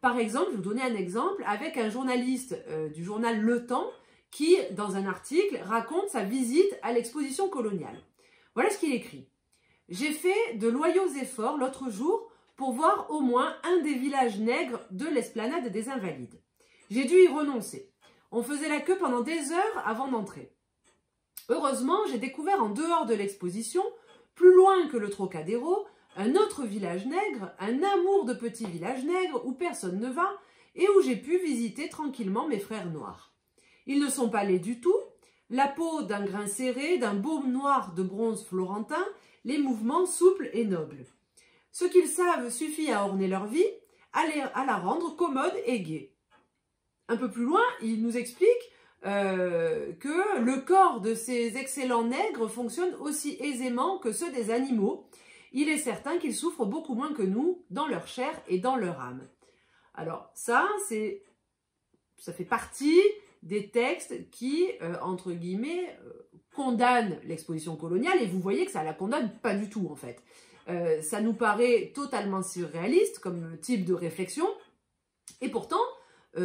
Speaker 1: Par exemple, je vais vous donner un exemple avec un journaliste du journal Le Temps qui, dans un article, raconte sa visite à l'exposition coloniale. Voilà ce qu'il écrit. J'ai fait de loyaux efforts l'autre jour pour voir au moins un des villages nègres de l'esplanade des Invalides. J'ai dû y renoncer. On faisait la queue pendant des heures avant d'entrer. Heureusement, j'ai découvert en dehors de l'exposition, plus loin que le Trocadéro, un autre village nègre, un amour de petit village nègre où personne ne va et où j'ai pu visiter tranquillement mes frères noirs. Ils ne sont pas laids du tout, la peau d'un grain serré, d'un baume noir de bronze florentin, les mouvements souples et nobles. Ce qu'ils savent suffit à orner leur vie, à, la rendre commode et gaie. Un peu plus loin, il nous explique euh, que le corps de ces excellents nègres fonctionne aussi aisément que ceux des animaux. Il est certain qu'ils souffrent beaucoup moins que nous dans leur chair et dans leur âme. Alors ça, c'est, ça fait partie des textes qui, euh, entre guillemets, euh, condamnent l'exposition coloniale, et vous voyez que ça la condamne pas du tout, en fait. Euh, ça nous paraît totalement surréaliste comme type de réflexion, et pourtant,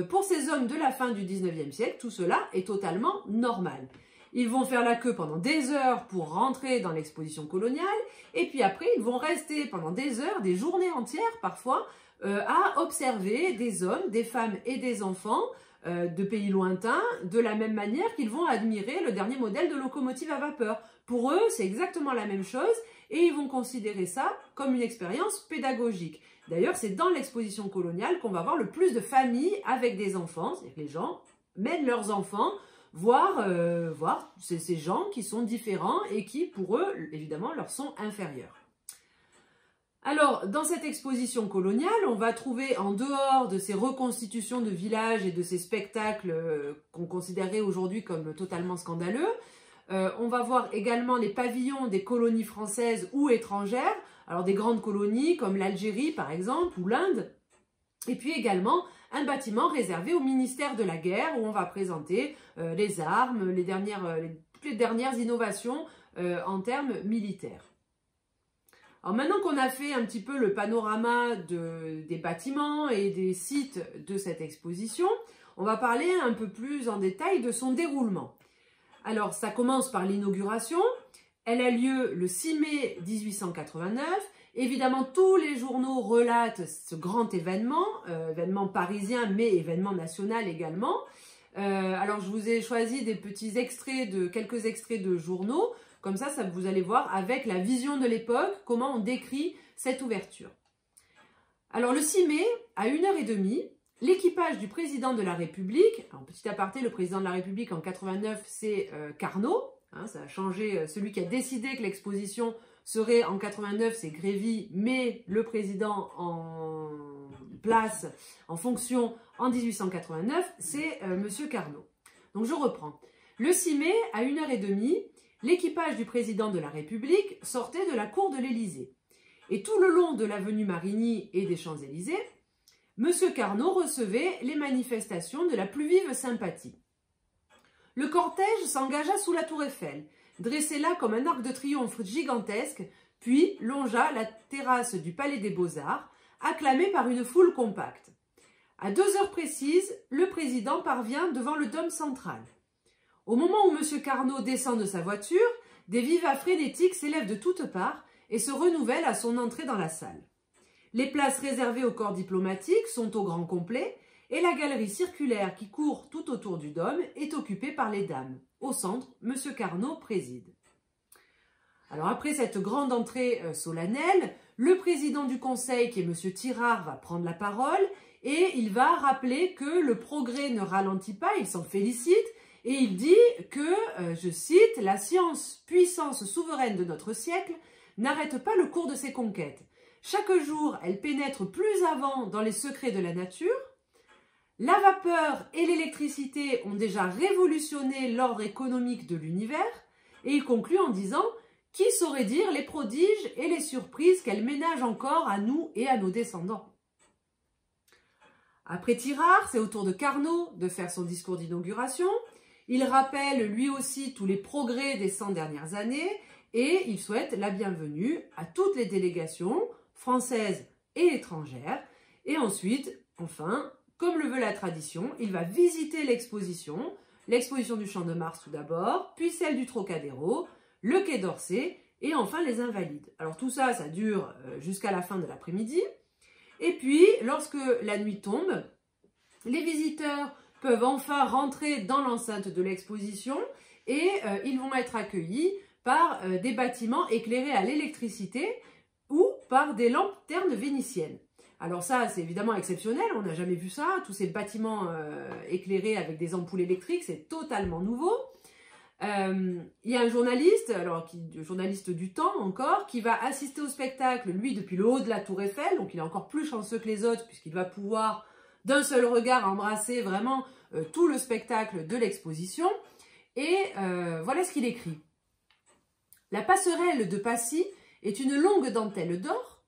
Speaker 1: pour ces hommes de la fin du 19e siècle, tout cela est totalement normal. Ils vont faire la queue pendant des heures pour rentrer dans l'exposition coloniale. Et puis après, ils vont rester pendant des heures, des journées entières parfois, à observer des hommes, des femmes et des enfants euh, de pays lointains, de la même manière qu'ils vont admirer le dernier modèle de locomotive à vapeur. Pour eux, c'est exactement la même chose et ils vont considérer ça comme une expérience pédagogique. D'ailleurs, c'est dans l'exposition coloniale qu'on va voir le plus de familles avec des enfants, c'est-à-dire que les gens mènent leurs enfants voir, euh, voir ces gens qui sont différents et qui, pour eux, évidemment, leur sont inférieurs. Alors, dans cette exposition coloniale, on va trouver en dehors de ces reconstitutions de villages et de ces spectacles euh, qu'on considérait aujourd'hui comme totalement scandaleux, euh, on va voir également les pavillons des colonies françaises ou étrangères, alors des grandes colonies comme l'Algérie par exemple ou l'Inde, et puis également un bâtiment réservé au ministère de la guerre où on va présenter euh, les armes, les dernières, les, dernières innovations en termes militaires. Alors maintenant qu'on a fait un petit peu le panorama des bâtiments et des sites de cette exposition, on va parler un peu plus en détail de son déroulement. Alors ça commence par l'inauguration, elle a lieu le 6 mai 1889 Évidemment, tous les journaux relatent ce grand événement, euh, événement parisien, mais événement national également. Euh, alors, je vous ai choisi des petits extraits de quelques extraits de journaux. Comme ça, vous allez voir avec la vision de l'époque comment on décrit cette ouverture. Alors, le 6 mai, à 1h30, l'équipage du président de la République, en petit aparté, le président de la République en 89, c'est euh, Carnot. Hein, ça a changé, celui qui a décidé que l'exposition serait en 89, c'est Grévy, mais le président en place, en fonction, en 1889, c'est. Euh, Monsieur Carnot. Donc je reprends. Le 6 mai, à 1h30, l'équipage du président de la République sortait de la cour de l'Élysée. Et tout le long de l'avenue Marigny et des Champs-Élysées, M. Carnot recevait les manifestations de la plus vive sympathie. Le cortège s'engagea sous la tour Eiffel dressé là comme un arc de triomphe gigantesque, puis longea la terrasse du Palais des Beaux-Arts, acclamé par une foule compacte. À deux heures précises, le président parvient devant le dôme central. Au moment où M. Carnot descend de sa voiture, des vivas frénétiques s'élèvent de toutes parts et se renouvellent à son entrée dans la salle. Les places réservées au corps diplomatique sont au grand complet et la galerie circulaire qui court tout autour du dôme est occupée par les dames. Au centre, M. Carnot préside. Alors après cette grande entrée euh, solennelle, le président du conseil, qui est M. Tirard, va prendre la parole et il va rappeler que le progrès ne ralentit pas, il s'en félicite, et il dit que, euh, je cite, la science, puissance souveraine de notre siècle, n'arrête pas le cours de ses conquêtes. Chaque jour, elle pénètre plus avant dans les secrets de la nature, la vapeur et l'électricité ont déjà révolutionné l'ordre économique de l'univers et il conclut en disant Qui saurait dire les prodiges et les surprises qu'elle ménage encore à nous et à nos descendants? Après Tirard, c'est au tour de Carnot de faire son discours d'inauguration. Il rappelle lui aussi tous les progrès des 100 dernières années et il souhaite la bienvenue à toutes les délégations françaises et étrangères. Et ensuite, enfin, comme le veut la tradition, il va visiter l'exposition, l'exposition du Champ de Mars tout d'abord, puis celle du Trocadéro, le Quai d'Orsay et enfin les Invalides. Alors tout ça, ça dure euh, jusqu'à la fin de l'après-midi. Et puis, lorsque la nuit tombe, les visiteurs peuvent enfin rentrer dans l'enceinte de l'exposition et euh, ils vont être accueillis par euh, des bâtiments éclairés à l'électricité ou par des lampes ternes vénitiennes. Alors ça, c'est évidemment exceptionnel, on n'a jamais vu ça, tous ces bâtiments euh, éclairés avec des ampoules électriques, c'est totalement nouveau. Il y a un journaliste, alors qui, journaliste du temps encore, qui va assister au spectacle, lui, depuis le haut de la tour Eiffel, donc il est encore plus chanceux que les autres, puisqu'il va pouvoir, d'un seul regard, embrasser vraiment euh, tout le spectacle de l'exposition. Et voilà ce qu'il écrit. La passerelle de Passy est une longue dentelle d'or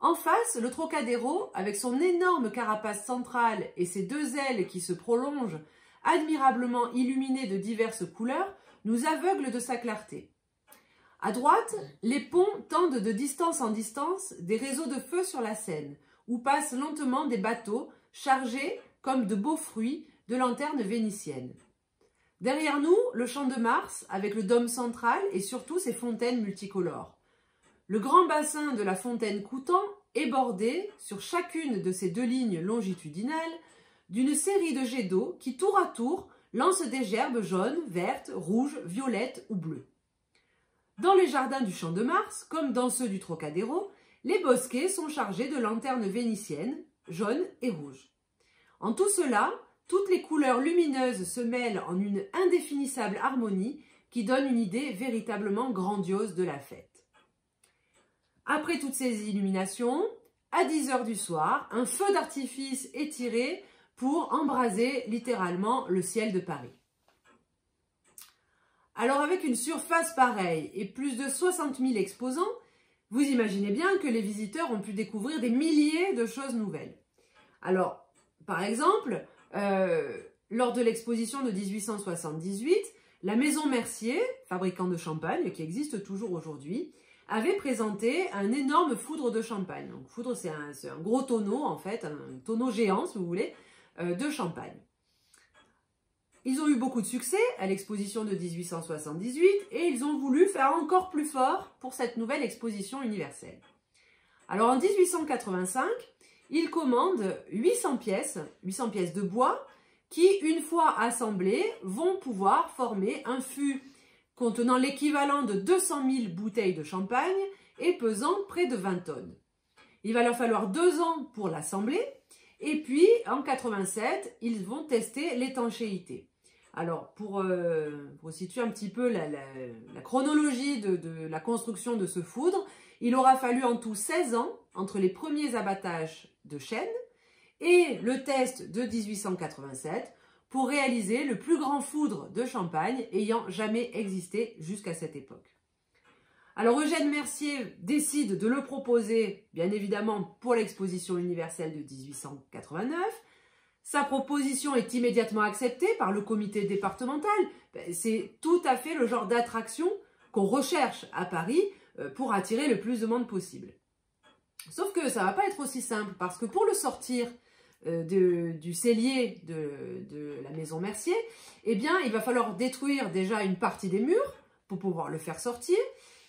Speaker 1: en face, le Trocadéro, avec son énorme carapace centrale et ses deux ailes qui se prolongent, admirablement illuminées de diverses couleurs, nous aveugle de sa clarté. À droite, les ponts tendent de distance en distance des réseaux de feu sur la Seine, où passent lentement des bateaux chargés, comme de beaux fruits, de lanternes vénitiennes. Derrière nous, le champ de Mars avec le dôme central et surtout ses fontaines multicolores. Le grand bassin de la fontaine Coutan est bordé, sur chacune de ces deux lignes longitudinales, d'une série de jets d'eau qui, tour à tour, lancent des gerbes jaunes, vertes, rouges, violettes ou bleues. Dans les jardins du Champ de Mars, comme dans ceux du Trocadéro, les bosquets sont chargés de lanternes vénitiennes, jaunes et rouges. En tout cela, toutes les couleurs lumineuses se mêlent en une indéfinissable harmonie qui donne une idée véritablement grandiose de la fête. Après toutes ces illuminations, à 10 heures du soir, un feu d'artifice est tiré pour embraser littéralement le ciel de Paris. Alors avec une surface pareille et plus de 60 000 exposants, vous imaginez bien que les visiteurs ont pu découvrir des milliers de choses nouvelles. Alors, par exemple, euh, lors de l'exposition de 1878, la maison Mercier, fabricant de champagne, qui existe toujours aujourd'hui, avait présenté un énorme foudre de champagne. Donc, foudre, c'est un, gros tonneau, en fait, un tonneau géant, si vous voulez, euh, de champagne. Ils ont eu beaucoup de succès à l'exposition de 1878 et ils ont voulu faire encore plus fort pour cette nouvelle exposition universelle. Alors en 1885, ils commandent 800 pièces, 800 pièces de bois qui, une fois assemblées, vont pouvoir former un fût contenant l'équivalent de 200 000 bouteilles de champagne et pesant près de 20 tonnes. Il va leur falloir deux ans pour l'assembler et puis, en 87, ils vont tester l'étanchéité. Alors, pour, euh, situer un petit peu la, chronologie de, de, la construction de ce foudre, il aura fallu en tout 16 ans entre les premiers abattages de chêne et le test de 1887 pour réaliser le plus grand foudre de Champagne ayant jamais existé jusqu'à cette époque. Alors Eugène Mercier décide de le proposer, bien évidemment, pour l'exposition universelle de 1889. Sa proposition est immédiatement acceptée par le comité départemental. Ben, c'est tout à fait le genre d'attraction qu'on recherche à Paris euh, pour attirer le plus de monde possible. Sauf que ça ne va pas être aussi simple, parce que pour le sortir euh, du cellier de, la maison Mercier, eh il va falloir détruire déjà une partie des murs pour pouvoir le faire sortir.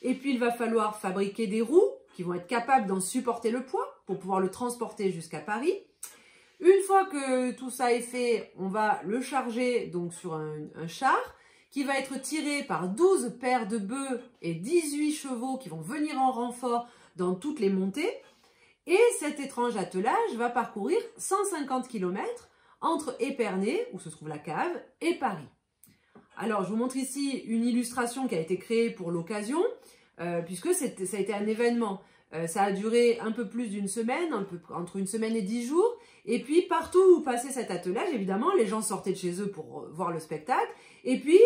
Speaker 1: Et puis, il va falloir fabriquer des roues qui vont être capables d'en supporter le poids pour pouvoir le transporter jusqu'à Paris. Une fois que tout ça est fait, on va le charger donc sur un, char qui va être tiré par 12 paires de bœufs et 18 chevaux qui vont venir en renfort dans toutes les montées. Et cet étrange attelage va parcourir 150 km entre Épernay, où se trouve la cave, et Paris. Alors, je vous montre ici une illustration qui a été créée pour l'occasion, euh, puisque ça a été un événement. Euh, ça a duré un peu plus d'une semaine, entre une semaine et dix jours. Et puis, partout où passait cet attelage, évidemment, les gens sortaient de chez eux pour euh, voir le spectacle. Et puis,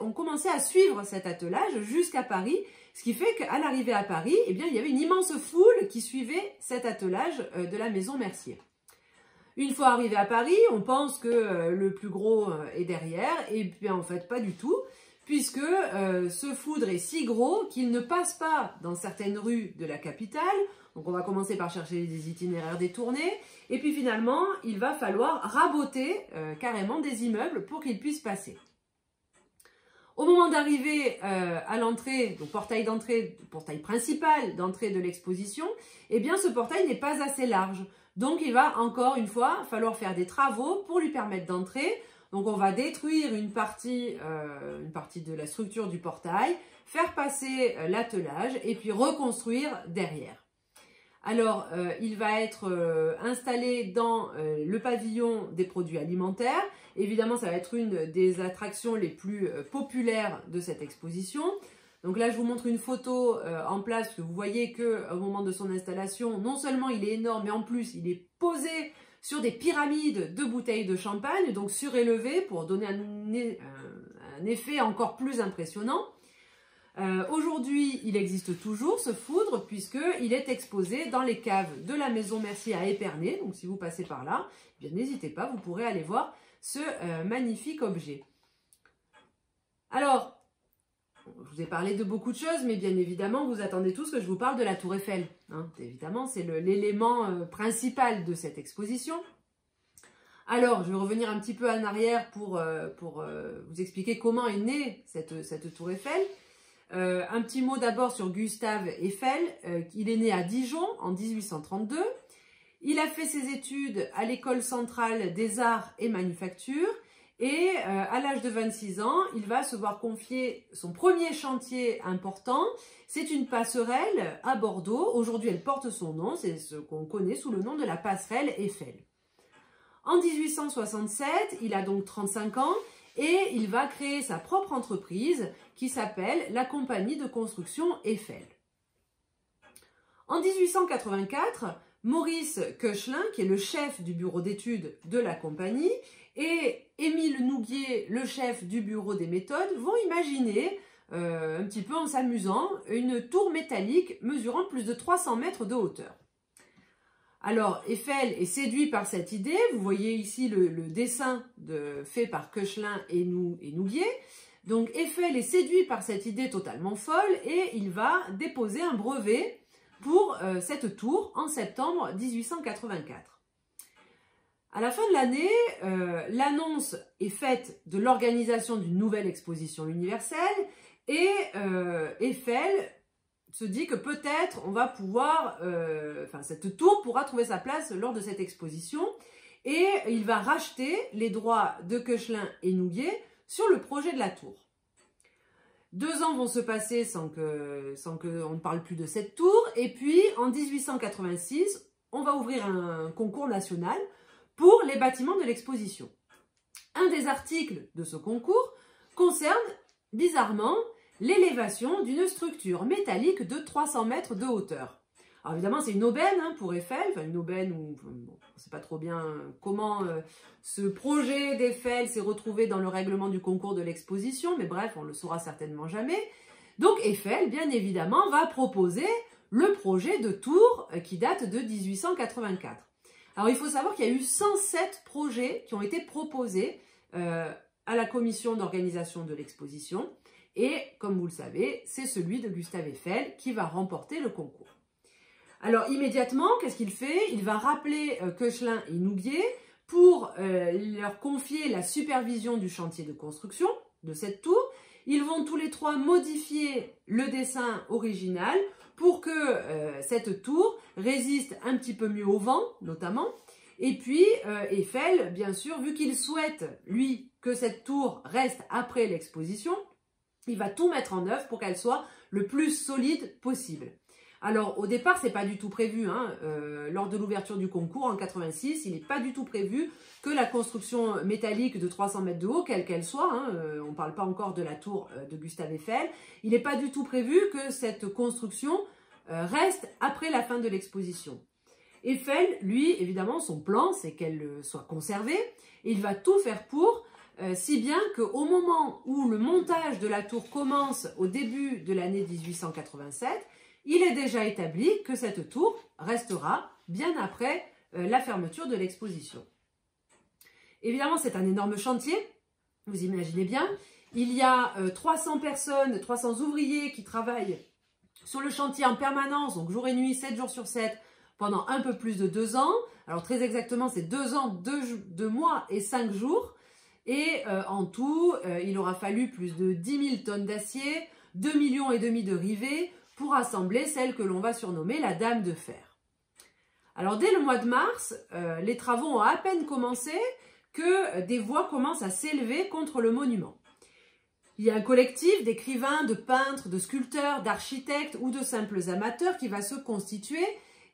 Speaker 1: on commençait à suivre cet attelage jusqu'à Paris. Ce qui fait qu'à l'arrivée à Paris, eh il y avait une immense foule qui suivait cet attelage de la maison Mercier. Une fois arrivé à Paris, on pense que euh, le plus gros euh, est derrière, et puis en fait pas du tout, puisque euh, ce foudre est si gros qu'il ne passe pas dans certaines rues de la capitale. Donc on va commencer par chercher des itinéraires détournés, et puis finalement il va falloir raboter carrément des immeubles pour qu'ils puissent passer. Au moment d'arriver à l'entrée, donc portail d'entrée, portail principal d'entrée de l'exposition, eh bien ce portail n'est pas assez large. Donc, il va encore une fois falloir faire des travaux pour lui permettre d'entrer. Donc, on va détruire une partie, euh, une partie de la structure du portail, faire passer euh, l'attelage et puis reconstruire derrière. Alors, euh, il va être installé dans le pavillon des produits alimentaires. Évidemment, ça va être une des attractions les plus populaires de cette exposition. Donc là, je vous montre une photo en place, que vous voyez qu'au moment de son installation, non seulement il est énorme, mais en plus, il est posé sur des pyramides de bouteilles de champagne, donc surélevé pour donner un, effet encore plus impressionnant. Euh, aujourd'hui, il existe toujours ce foudre puisqu'il est exposé dans les caves de la maison Mercier à Épernay. Donc si vous passez par là, eh n'hésitez pas, vous pourrez aller voir ce euh, magnifique objet. Alors, je vous ai parlé de beaucoup de choses, mais bien évidemment, vous attendez tous que je vous parle de la Tour Eiffel. Hein. Évidemment, c'est l'élément euh, principal de cette exposition. Alors, je vais revenir un petit peu en arrière pour, euh, euh, vous expliquer comment est née cette, tour Eiffel. Un petit mot d'abord sur Gustave Eiffel. il est né à Dijon en 1832. Il a fait ses études à l'école centrale des arts et manufactures et à l'âge de 26 ans, il va se voir confier son premier chantier important. C'est une passerelle à Bordeaux. Aujourd'hui, elle porte son nom. C'est ce qu'on connaît sous le nom de la passerelle Eiffel. En 1867, il a donc 35 ans et il va créer sa propre entreprise qui s'appelle la Compagnie de construction Eiffel. En 1884, Maurice Koechlin, qui est le chef du bureau d'études de la compagnie, et Émile Nouguier, le chef du bureau des méthodes, vont imaginer, euh, un petit peu en s'amusant, une tour métallique mesurant plus de 300 mètres de hauteur. Alors, Eiffel est séduit par cette idée. Vous voyez ici le, dessin fait par Koechlin et, Nouguier. Donc, Eiffel est séduit par cette idée totalement folle et il va déposer un brevet pour euh, cette tour en septembre 1884. À la fin de l'année, euh, l'annonce est faite de l'organisation d'une nouvelle exposition universelle et euh, Eiffel se dit que peut-être on va pouvoir, euh, enfin cette tour pourra trouver sa place lors de cette exposition et il va racheter les droits de Koechlin et Nouguier sur le projet de la tour. Deux ans vont se passer sans que sans qu'on ne parle plus de cette tour et puis en 1886 on va ouvrir un concours national pour les bâtiments de l'exposition. Un des articles de ce concours concerne bizarrement l'élévation d'une structure métallique de 300 mètres de hauteur. Alors évidemment, c'est une aubaine hein, pour Eiffel, enfin une aubaine où on ne sait pas trop bien comment euh, ce projet d'Eiffel s'est retrouvé dans le règlement du concours de l'exposition, mais bref, on le saura certainement jamais. Donc Eiffel, bien évidemment, va proposer le projet de tour euh, qui date de 1884. Alors il faut savoir qu'il y a eu 107 projets qui ont été proposés euh, à la commission d'organisation de l'exposition. Et comme vous le savez, c'est celui de Gustave Eiffel qui va remporter le concours. Alors immédiatement, qu'est-ce qu'il fait? Il va rappeler euh, Koechlin et Nouguier pour euh, leur confier la supervision du chantier de construction de cette tour. Ils vont tous les trois modifier le dessin original pour que euh, cette tour résiste un petit peu mieux au vent, notamment. Et puis Eiffel, bien sûr, vu qu'il souhaite, lui, que cette tour reste après l'exposition, il va tout mettre en œuvre pour qu'elle soit le plus solide possible. Alors au départ, c'est pas du tout prévu. Hein. Euh, lors de l'ouverture du concours en 86, il n'est pas du tout prévu que la construction métallique de 300 mètres de haut, quelle qu'elle soit, hein, euh, on ne parle pas encore de la tour euh, de Gustave Eiffel, il n'est pas du tout prévu que cette construction reste après la fin de l'exposition. Eiffel, lui, évidemment, son plan, c'est qu'elle soit conservée. Il va tout faire pour si bien qu'au moment où le montage de la tour commence au début de l'année 1887, il est déjà établi que cette tour restera bien après euh, la fermeture de l'exposition. Évidemment, c'est un énorme chantier, vous imaginez bien. Il y a 300 euh, personnes, 300 ouvriers qui travaillent sur le chantier en permanence, donc jour et nuit, 7 jours sur 7, pendant un peu plus de 2 ans. Alors très exactement, c'est 2 ans, 2 mois et 5 jours. Et euh, en tout, il aura fallu plus de 10 000 tonnes d'acier, 2 millions et demi de rivets pour assembler celle que l'on va surnommer la Dame de Fer. Alors dès le mois de mars, euh, les travaux ont à peine commencé que des voix commencent à s'élever contre le monument. Il y a un collectif d'écrivains, de peintres, de sculpteurs, d'architectes ou de simples amateurs qui va se constituer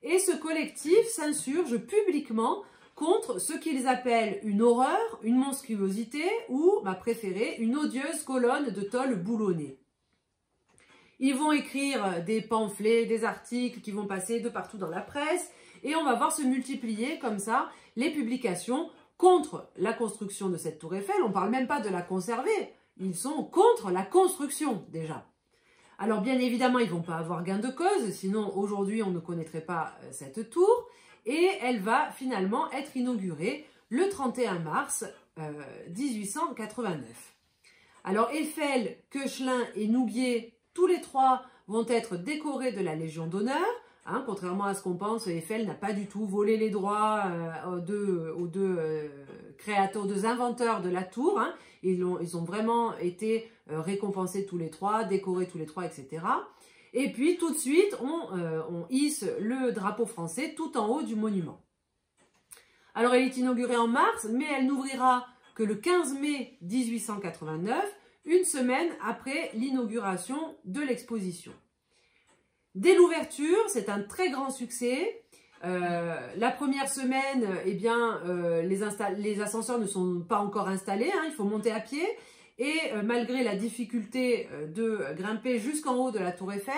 Speaker 1: et ce collectif s'insurge publiquement contre ce qu'ils appellent une horreur, une monstruosité ou, ma préférée, une odieuse colonne de tôle boulonnée. Ils vont écrire des pamphlets, des articles qui vont passer de partout dans la presse et on va voir se multiplier comme ça les publications contre la construction de cette tour Eiffel. On ne parle même pas de la conserver, ils sont contre la construction déjà. Alors bien évidemment, ils vont pas avoir gain de cause, sinon aujourd'hui on ne connaîtrait pas euh, cette tour et elle va finalement être inaugurée le 31 mars 1889. Euh, Alors Eiffel, Koechlin et Nouguier, tous les trois vont être décorés de la Légion d'honneur. Hein, contrairement à ce qu'on pense, Eiffel n'a pas du tout volé les droits aux deux, aux deux créateurs, aux deux inventeurs de la tour. Hein. Ils, ont, vraiment été récompensés tous les trois, décorés tous les trois, etc. Et puis tout de suite, on, on hisse le drapeau français tout en haut du monument. Alors elle est inaugurée en mars, mais elle n'ouvrira que le 15 mai 1889, une semaine après l'inauguration de l'exposition. Dès l'ouverture, c'est un très grand succès. Euh, la première semaine, eh bien, euh, les, ascenseurs ne sont pas encore installés, hein, il faut monter à pied. Et euh, malgré la difficulté de grimper jusqu'en haut de la tour Eiffel,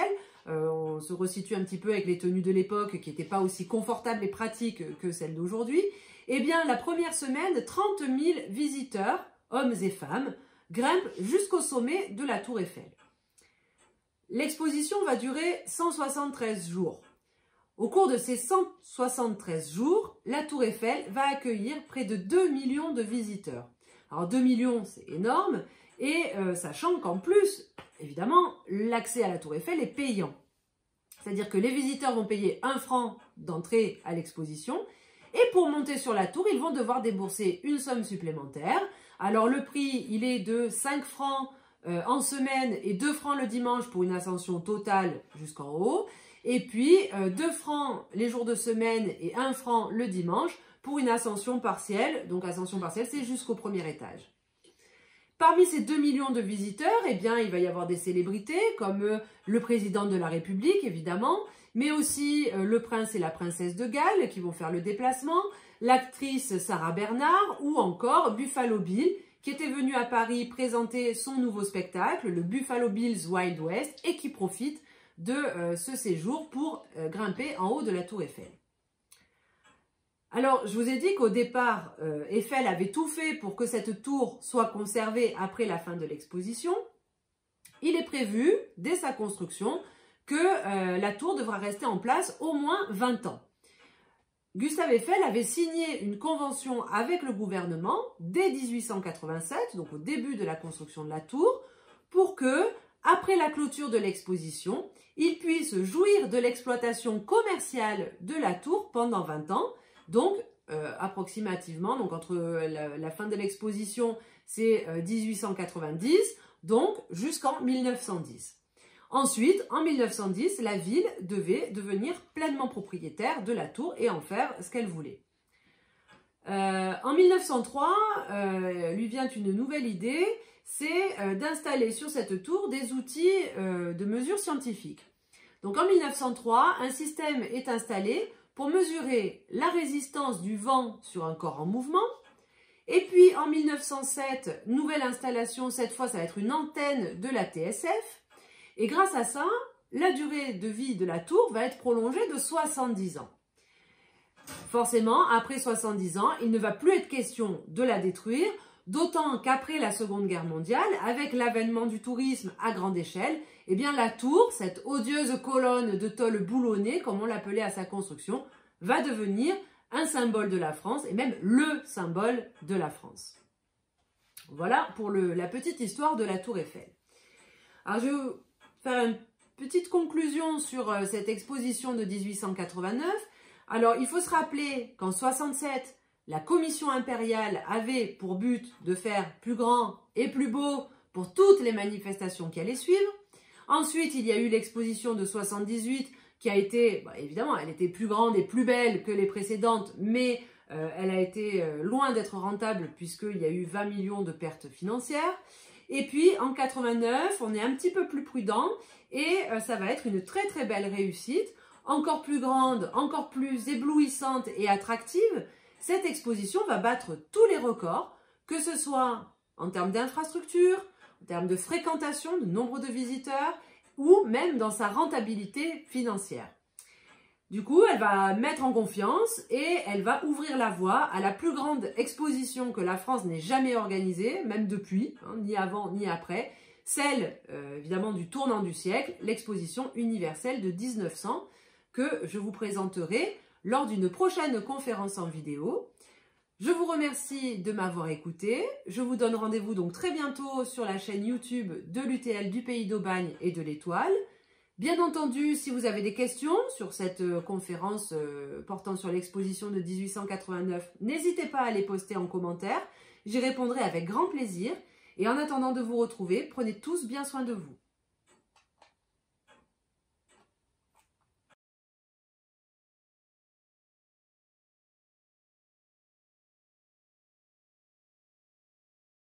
Speaker 1: on se resitue un petit peu avec les tenues de l'époque qui n'étaient pas aussi confortables et pratiques que celles d'aujourd'hui. Eh bien, la première semaine, 30 000 visiteurs, hommes et femmes, grimpent jusqu'au sommet de la tour Eiffel. L'exposition va durer 173 jours. Au cours de ces 173 jours, la tour Eiffel va accueillir près de 2 millions de visiteurs. Alors 2 millions, c'est énorme, et euh, sachant qu'en plus, évidemment, l'accès à la tour Eiffel est payant. C'est-à-dire que les visiteurs vont payer 1 franc d'entrée à l'exposition, et pour monter sur la tour, ils vont devoir débourser une somme supplémentaire. Alors le prix, il est de 5 francs euh, en semaine et 2 francs le dimanche pour une ascension totale jusqu'en haut. Et puis 2 euh, francs les jours de semaine et 1 franc le dimanche pour une ascension partielle. Donc ascension partielle, c'est jusqu'au premier étage. Parmi ces 2 millions de visiteurs, eh il va y avoir des célébrités comme euh, le président de la République, évidemment, mais aussi le prince et la princesse de Galles qui vont faire le déplacement, l'actrice Sarah Bernard ou encore Buffalo Bill qui était venu à Paris présenter son nouveau spectacle, le Buffalo Bill's Wild West, et qui profite de euh, ce séjour pour euh, grimper en haut de la tour Eiffel. Alors, je vous ai dit qu'au départ, euh, Eiffel avait tout fait pour que cette tour soit conservée après la fin de l'exposition. Il est prévu, dès sa construction, que la tour devra rester en place au moins 20 ans. Gustave Eiffel avait signé une convention avec le gouvernement dès 1887, donc au début de la construction de la tour, pour que, après la clôture de l'exposition, il puisse jouir de l'exploitation commerciale de la tour pendant 20 ans, donc euh, approximativement, donc entre la, fin de l'exposition, c'est 1890, euh, donc jusqu'en 1910. Ensuite, en 1910, la ville devait devenir pleinement propriétaire de la tour et en faire ce qu'elle voulait. Euh, en 1903, euh, lui vient une nouvelle idée, c'est euh, d'installer sur cette tour des outils de mesure scientifique. Donc en 1903, un système est installé pour mesurer la résistance du vent sur un corps en mouvement. Et puis en 1907, nouvelle installation, cette fois ça va être une antenne de la TSF. Et grâce à ça, la durée de vie de la tour va être prolongée de 70 ans. Forcément, après 70 ans, il ne va plus être question de la détruire, d'autant qu'après la Seconde Guerre mondiale, avec l'avènement du tourisme à grande échelle, eh bien la tour, cette odieuse colonne de tôle boulonnée, comme on l'appelait à sa construction, va devenir un symbole de la France et même le symbole de la France. Voilà pour la petite histoire de la tour Eiffel. Alors je faire une petite conclusion sur euh, cette exposition de 1889. Alors, il faut se rappeler qu'en 67, la commission impériale avait pour but de faire plus grand et plus beau pour toutes les manifestations qui allaient suivre. Ensuite, il y a eu l'exposition de 78 qui a été, bah, évidemment, elle était plus grande et plus belle que les précédentes, mais euh, elle a été euh, loin d'être rentable puisqu'il y a eu 20 millions de pertes financières. Et puis en 89, on est un petit peu plus prudent et euh, ça va être une très très belle réussite, encore plus grande, encore plus éblouissante et attractive. Cette exposition va battre tous les records, que ce soit en termes d'infrastructure, en termes de fréquentation, de nombre de visiteurs ou même dans sa rentabilité financière. Du coup, elle va mettre en confiance et elle va ouvrir la voie à la plus grande exposition que la France n'ait jamais organisée, même depuis, hein, ni avant ni après, celle euh, évidemment du tournant du siècle, l'exposition universelle de 1900, que je vous présenterai lors d'une prochaine conférence en vidéo. Je vous remercie de m'avoir écouté. Je vous donne rendez-vous donc très bientôt sur la chaîne YouTube de l'UTL du Pays d'Aubagne et de l'Étoile. Bien entendu, si vous avez des questions sur cette euh, conférence euh, portant sur l'exposition de 1889, n'hésitez pas à les poster en commentaire. J'y répondrai avec grand plaisir. Et en attendant de vous retrouver, prenez tous bien soin de vous.